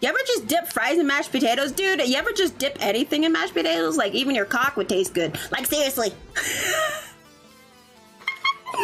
You ever just dip fries in mashed potatoes, dude? You ever just dip anything in mashed potatoes? Like even your cock would taste good. Like seriously.